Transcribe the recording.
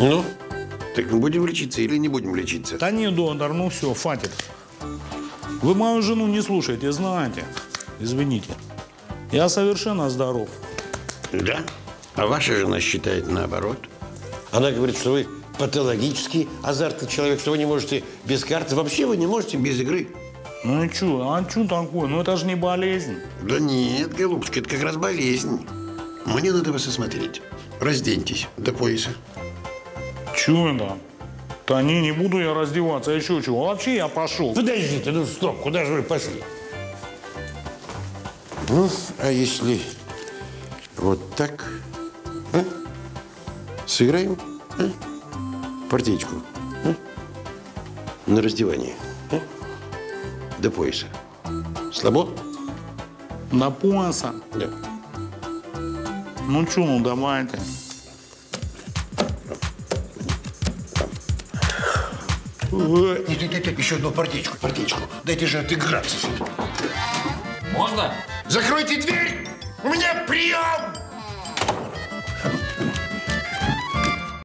Ну, так мы будем лечиться или не будем лечиться? Да не, доктор, ну все, хватит. Вы мою жену не слушаете, знаете. Извините. Я совершенно здоров. Да? А ваша жена считает наоборот. Она говорит, что вы патологический азартный человек, что вы не можете без карты. Вообще вы не можете Без игры? Ну и что, а что такое? Ну это же не болезнь. Да нет, голубчик, это как раз болезнь. Мне надо вас осмотреть. Разденьтесь до пояса. Чего это? Да не, не буду я раздеваться, а еще чего. Вообще я пошел. Подождите, ну стоп, куда же вы пошли? Ну, а если вот так? а? Сыграем? а? Партиечку. а? На раздевании. а? До пояса. Слабо? До пояса. Да. Ну что, ну давайте. Нет, нет, нет, еще одну партичку, партичку. Дайте же отыграться. Можно? Закройте дверь!